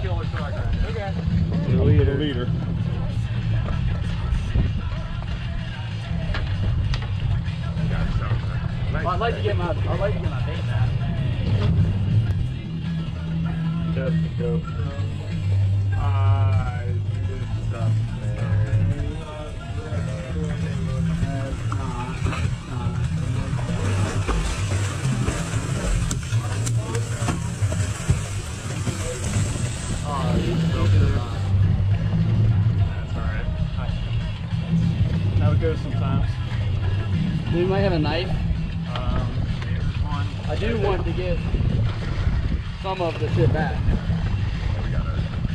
killing shark. Okay. Leader. leader. Well, I'd like to get my I'd like to get my bait back. Just go. Sometimes. We might have a knife. Um, one. I do want to get some of the shit back.